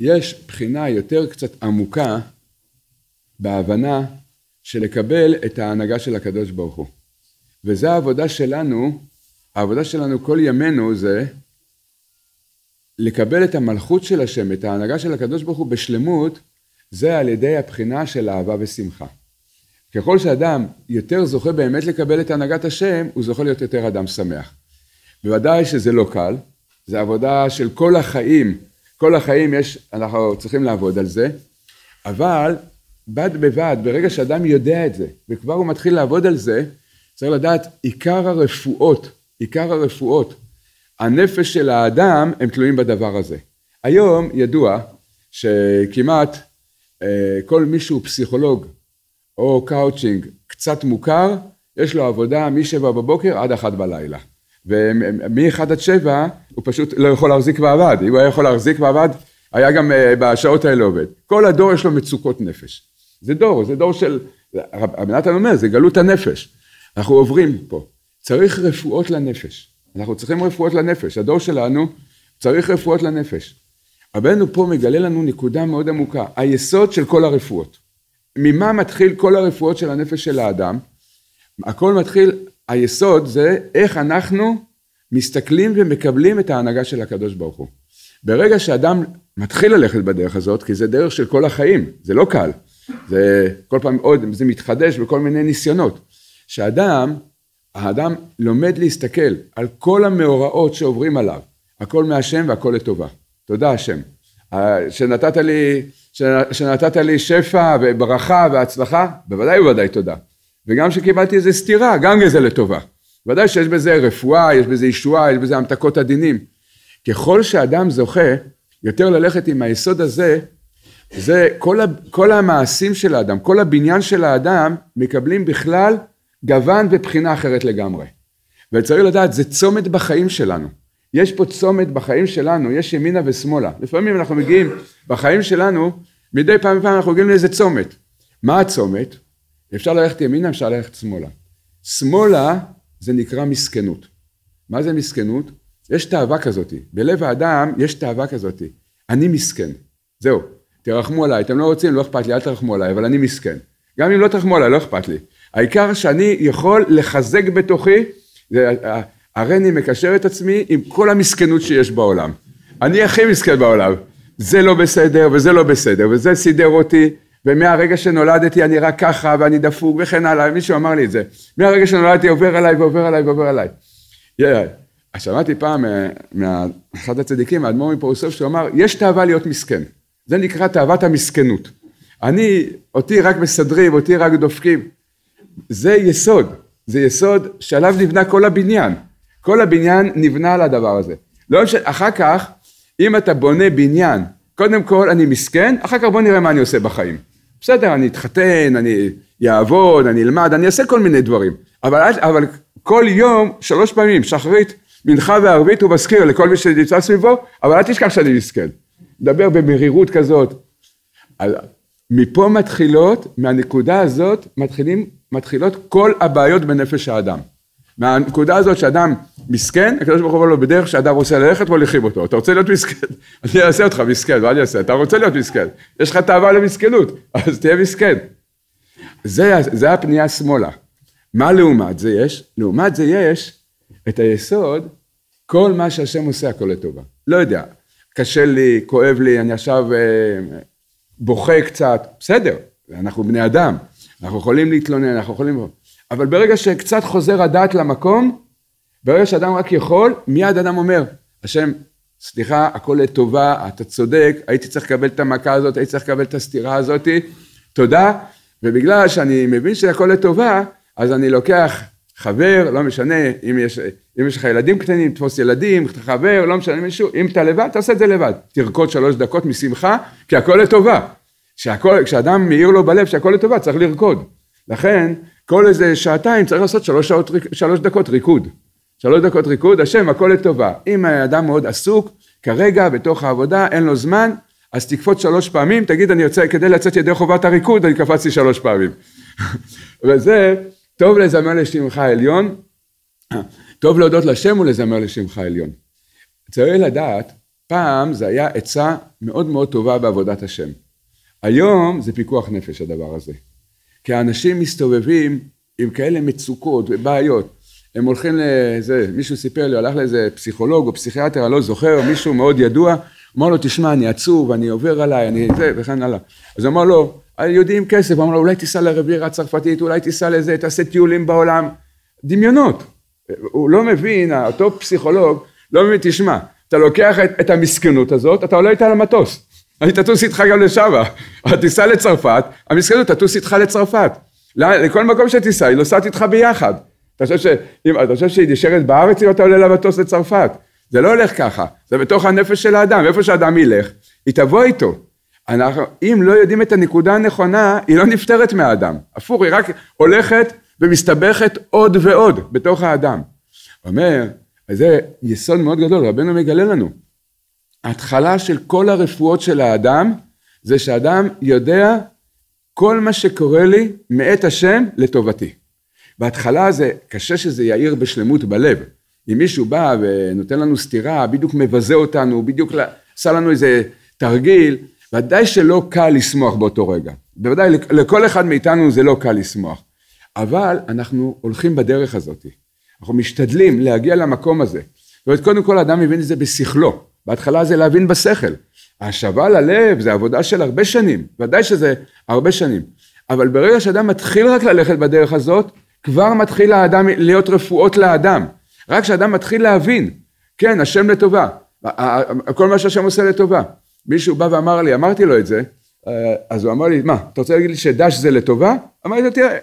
יש בחינה יותר קצת עמוקה בהבנה של לקבל את ההנהגה של הקדוש ברוך הוא. וזה העבודה שלנו, העבודה שלנו כל ימינו זה לקבל את המלכות של השם, את ההנהגה של הקדוש ברוך הוא בשלמות, זה על ידי הבחינה של אהבה ושמחה. ככל שאדם יותר זוכה באמת לקבל את הנהגת השם, הוא זוכה להיות יותר אדם שמח. בוודאי שזה לא קל, זה עבודה של כל החיים, כל החיים יש, אנחנו צריכים לעבוד על זה, אבל בד בבד, ברגע שאדם יודע את זה, וכבר הוא מתחיל לעבוד על זה, צריך לדעת עיקר הרפואות, עיקר הרפואות, הנפש של האדם הם תלויים בדבר הזה. היום ידוע שכמעט אה, כל מי שהוא פסיכולוג או קאוצ'ינג קצת מוכר, יש לו עבודה משבע בבוקר עד אחת בלילה. ומ-1 עד 7 הוא פשוט לא יכול להחזיק מעבד, אם הוא היה יכול להחזיק מעבד, היה גם אה, בשעות האלה עובד. כל הדור יש לו מצוקות נפש. זה דור, זה דור של, רבי נתן אומר, זה גלות הנפש. אנחנו עוברים פה. צריך רפואות לנפש. אנחנו צריכים רפואות לנפש. הדור שלנו צריך רפואות לנפש. רבנו פה מגלה לנו נקודה מאוד עמוקה, היסוד של כל הרפואות. ממה מתחיל כל הרפואות של הנפש של האדם? הכל מתחיל, היסוד זה איך אנחנו מסתכלים ומקבלים את ההנהגה של הקדוש ברוך הוא. ברגע שאדם מתחיל ללכת בדרך הזאת, כי זה דרך של כל החיים, זה לא קל, זה כל פעם עוד, זה מתחדש בכל מיני ניסיונות. שאדם, האדם לומד להסתכל על כל המאורעות שעוברים עליו, הכל מהשם והכל לטובה. תודה השם. שנתת לי, שנתת לי שפע וברכה והצלחה, בוודאי ובוודאי תודה. וגם שקיבלתי איזה סתירה, גם זה לטובה. ודאי שיש בזה רפואה, יש בזה ישועה, יש בזה המתקות הדינים. ככל שאדם זוכה יותר ללכת עם היסוד הזה, זה כל, ה, כל המעשים של האדם, כל הבניין של האדם מקבלים בכלל גוון ובחינה אחרת לגמרי. וצריך לדעת, זה צומת בחיים שלנו. יש פה צומת בחיים שלנו, יש ימינה ושמאלה. לפעמים אנחנו מגיעים בחיים שלנו, מדי פעם בפעם אנחנו מגיעים לאיזה צומת. מה הצומת? אפשר ללכת ימינה, אפשר ללכת שמאלה. שמאלה זה נקרא מסכנות. מה זה מסכנות? יש תאווה כזאתי. בלב האדם יש תאווה כזאתי. אני מסכן. זהו. תרחמו עליי. אתם לא רוצים, לא אכפת לי, אל תרחמו עליי, אבל אני מסכן. גם אם לא תרחמו עליי, לא אכפת לי. העיקר שאני יכול לחזק בתוכי, הריני מקשר את עצמי עם כל המסכנות שיש בעולם. אני הכי מסכן בעולם. זה לא בסדר וזה לא בסדר, וזה סידר אותי, ומהרגע שנולדתי אני רק ככה, ואני דפוק וכן הלאה, מישהו אמר לי את זה. מהרגע שנולדתי עובר עליי ועובר עליי ועובר עליי. Yeah. שמעתי פעם אה, מאחד הצדיקים, האדמו"ר מפורסוף, שהוא אמר, יש תאווה להיות מסכן. זה נקרא תאוות המסכנות. אני, אותי רק מסדרים, אותי רק דופקים. זה יסוד, זה יסוד שעליו נבנה כל הבניין. כל הבניין נבנה על הדבר הזה. לא משנה, אחר כך, אם אתה בונה בניין, קודם כל אני מסכן, אחר כך בוא נראה מה אני עושה בחיים. בסדר, אני אתחתן, אני אעבוד, אני אלמד, אני אעשה כל מיני דברים. אבל, אבל כל יום, שלוש פעמים, שחרית, מנחה וערבית הוא מזכיר לכל מי שנמצא סביבו, אבל אל תשכח שאני מסכן. מדבר במרירות כזאת. מפה מתחילות, מהנקודה הזאת מתחילים, מתחילות כל הבעיות בנפש האדם. מהנקודה הזאת שאדם מסכן, הקדוש ברוך הוא אומר לו בדרך שאדם רוצה ללכת מוליכים אותו. אתה רוצה להיות מסכן? אני אעשה אותך מסכן, מה אני אעשה? אתה רוצה להיות מסכן. יש לך תאווה למסכנות, אז תהיה מסכן. זה, זה הפנייה שמאלה. מה לעומת זה יש? לעומת זה יש את היסוד, כל מה שהשם עושה הכל לטובה. לא יודע, קשה לי, כואב לי, אני עכשיו אה, בוכה קצת, בסדר, אנחנו בני אדם, אנחנו יכולים להתלונן, אנחנו יכולים... אבל ברגע שקצת חוזר הדעת למקום, ברגע שאדם רק יכול, מיד אדם אומר, השם, סליחה, הכל לטובה, אתה צודק, הייתי צריך לקבל את המכה הזאת, הייתי צריך לקבל את הסתירה הזאת, תודה, ובגלל שאני מבין שהכל לטובה, אז אני לוקח חבר, לא משנה, אם יש, אם יש לך ילדים קטנים, תפוס ילדים, חבר, לא משנה מישהו, אם אתה לבד, תעשה את זה לבד. תרקוד שלוש דקות משמחה, כי הכל לטובה. כשאדם מאיר לו בלב שהכל לטובה, צריך לרקוד. לכן, כל איזה שעתיים צריך לעשות שלוש, שעות, שלוש דקות ריקוד. שלוש דקות ריקוד, השם, הכל לטובה. אם האדם מאוד עסוק, כרגע בתוך העבודה, אין לו זמן, אז תקפוץ שלוש פעמים, תגיד, אני יוצא, כדי לצאת ידי חובת הריקוד, אני קפצתי שלוש פעמים. וזה, טוב לזמר לשמך העליון, טוב להודות לשם ולזמר לשמך העליון. צריך לדעת פעם זה היה עצה מאוד מאוד טובה בעבודת השם. היום זה פיקוח נפש הדבר הזה. כי האנשים מסתובבים עם כאלה מצוקות ובעיות. הם הולכים לזה, מישהו סיפר לי, הלך לאיזה פסיכולוג או פסיכיאטר, אני לא זוכר, מישהו מאוד ידוע, אמר לו, תשמע, אני עצוב, אני עובר עליי, אני זה, וכן הלאה. אז הוא אמר לו, יודעים כסף, הוא אמר לו, אולי תיסע לרבירה הצרפתית, אולי תיסע לזה, תעשה טיולים בעולם. דמיונות. הוא לא מבין, אותו פסיכולוג, לא מבין, תשמע, אתה לוקח את, את המסכנות הזאת, אתה עולה איתה למטוס. אני תטוס איתך גם לשם, תיסע לצרפת, המסכנות תטוס איתך לצרפת. לכל מקום שתיסע, היא נוסעת איתך ביחד. אתה חושב, שאם, אתה חושב שהיא נשארת בארץ אם אתה עולה למטוס לצרפת? זה לא הולך ככה, זה בתוך הנפש של האדם, איפה שאדם ילך, היא תבוא איתו. אנחנו, אם לא יודעים את הנקודה הנכונה, היא לא נפטרת מהאדם. הפוך, היא רק הולכת ומסתבכת עוד ועוד בתוך האדם. הוא אומר, זה יסוד מאוד גדול, רבנו מגלה לנו. ההתחלה של כל הרפואות של האדם, זה שאדם יודע כל מה שקורה לי מאת השם לטובתי. בהתחלה זה קשה שזה יאיר בשלמות בלב. אם מישהו בא ונותן לנו סטירה, בדיוק מבזה אותנו, בדיוק עשה לנו איזה תרגיל, ודאי שלא קל לשמוח באותו רגע. בוודאי לכל אחד מאיתנו זה לא קל לשמוח. אבל אנחנו הולכים בדרך הזאת. אנחנו משתדלים להגיע למקום הזה. זאת אומרת, קודם כל אדם מבין את זה בשכלו. בהתחלה זה להבין בשכל. ההשבה ללב זה עבודה של הרבה שנים, ודאי שזה הרבה שנים. אבל ברגע שאדם מתחיל רק ללכת בדרך הזאת, כבר מתחיל האדם להיות רפואות לאדם. רק כשאדם מתחיל להבין, כן, השם לטובה, כל מה שהשם עושה לטובה. מישהו בא ואמר לי, אמרתי לו את זה, אה, אז הוא אמר לי, מה, אתה רוצה להגיד לי שדש זה לטובה? אמרתי לו, תראה,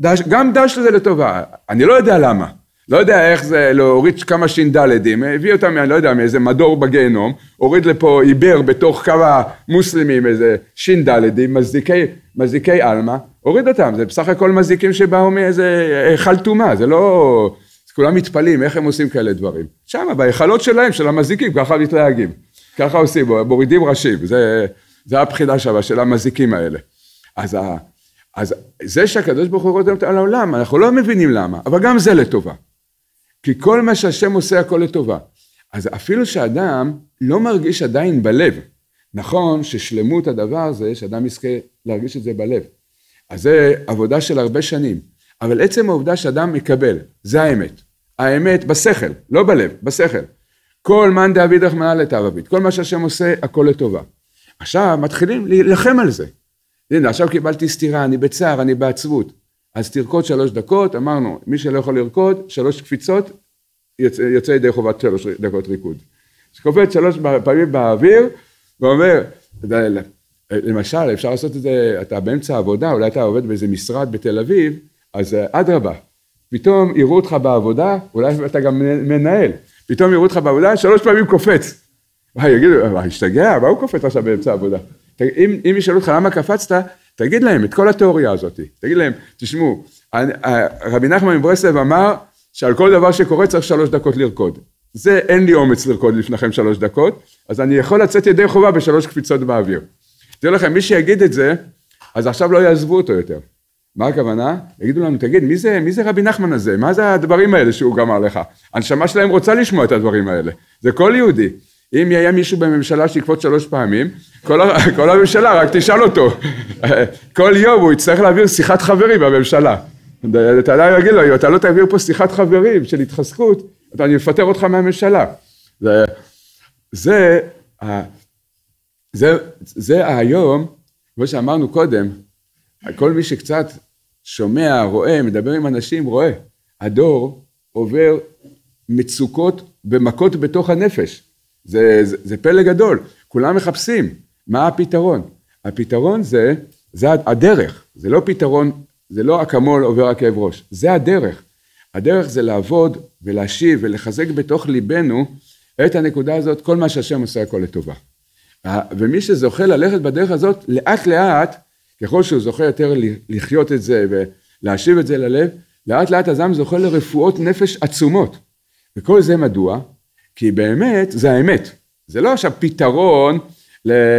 דש, גם דש זה לטובה, אני לא יודע למה. לא יודע איך זה להוריד כמה ש"דדים, הביא אותם, אני לא יודע, מאיזה מדור בגיהנום, הוריד לפה עיבר בתוך כמה מוסלמים, איזה ש"דדים, מזיקי, מזיקי עלמא, הוריד אותם, זה בסך הכל מזיקים שבאו מאיזה היכל טומאה, זה לא... כולם מתפלאים איך הם עושים כאלה דברים. שם, בהיכלות שלהם, של המזיקים, ככה מתלהגים. ככה עושים, מורידים ראשים, זה, זה הבחינה שם, של המזיקים האלה. אז, ה, אז זה שהקדוש ברוך הוא רואה על העולם, אנחנו לא מבינים למה, אבל גם זה לטובה. כי כל מה שהשם עושה הכל לטובה. אז אפילו שאדם לא מרגיש עדיין בלב, נכון ששלמות הדבר זה שאדם יזכה להרגיש את זה בלב. אז זה עבודה של הרבה שנים. אבל עצם העובדה שאדם מקבל, זה האמת. האמת בשכל, לא בלב, בשכל. כל מאן דאביד רחמנא לתערבית, כל מה שהשם עושה, הכל לטובה. עכשיו מתחילים להילחם על זה. הנה, עכשיו קיבלתי סטירה, אני בצער, אני בעצבות. אז תרקוד שלוש דקות, אמרנו, מי שלא יכול לרקוד, שלוש קפיצות, יוצא, יוצא ידי חובת שלוש דקות ריקוד. שקופץ שלוש פעמים באוויר, ואומר, למשל, אפשר לעשות את זה, אתה באמצע העבודה, אולי אתה עובד באיזה משרד בתל אביב, אז אה, אדרבה, פתאום יראו אותך בעבודה, אולי אתה גם מנהל, פתאום יראו אותך בעבודה, שלוש פעמים קופץ. וואי, יגידו, מה, השתגע? מה הוא קופץ עכשיו באמצע העבודה? אם, אם ישאלו אותך למה קפצת, תגיד להם את כל התיאוריה הזאת. תגיד להם, תשמעו, רבי נחמן מברסלב אמר שעל כל דבר שקורה צריך שלוש דקות לרקוד. זה אין לי אומץ לרקוד לפניכם שלוש דקות, אז אני יכול לצאת ידי חובה בשלוש קפיצות באוויר. תראו לכם, מי שיגיד את זה, אז עכשיו לא יעזבו אותו יותר. מה הכוונה? יגידו לנו, תגיד, מי זה, מי זה רבי נחמן הזה? מה זה הדברים האלה שהוא גמר לך? הנשמה שלהם רוצה לשמוע את הדברים האלה. זה כל יהודי. אם יהיה מישהו בממשלה שיקפוץ שלוש פעמים, כל, כל הממשלה, רק תשאל אותו. כל יום הוא יצטרך להעביר שיחת חברים בממשלה. אתה לא יגיד לו, אתה לא תעביר פה שיחת חברים של התחזקות, אני אפטר אותך מהממשלה. זה, זה, זה, זה היום, כמו שאמרנו קודם, כל מי שקצת שומע, רואה, מדבר עם אנשים, רואה. הדור עובר מצוקות ומכות בתוך הנפש. זה, זה, זה פלא גדול. כולם מחפשים. מה הפתרון? הפתרון זה, זה הדרך. זה לא פתרון, זה לא אקמול עובר הכאב ראש. זה הדרך. הדרך זה לעבוד ולהשיב ולחזק בתוך ליבנו את הנקודה הזאת, כל מה שהשם עושה הכל לטובה. ומי שזוכה ללכת בדרך הזאת, לאט לאט ככל שהוא זוכה יותר לחיות את זה ולהשיב את זה ללב, לאט לאט הזעם זוכה לרפואות נפש עצומות. וכל זה מדוע? כי באמת זה האמת. זה לא עכשיו פתרון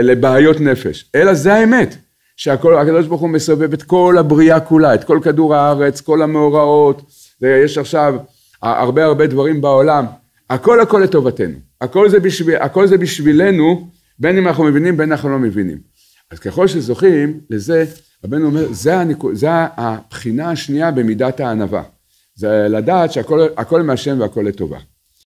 לבעיות נפש, אלא זה האמת. שהקדוש ברוך הוא מסובב את כל הבריאה כולה, את כל כדור הארץ, כל המאורעות, ויש עכשיו הרבה הרבה דברים בעולם. הכל הכל לטובתנו, הכל זה, בשביל, הכל זה בשבילנו, בין אם אנחנו מבינים בין אם אנחנו לא מבינים. אז ככל שזוכים לזה, רבנו אומר, זה, הניקו, זה הבחינה השנייה במידת הענווה. זה לדעת שהכל מהשם והכל לטובה.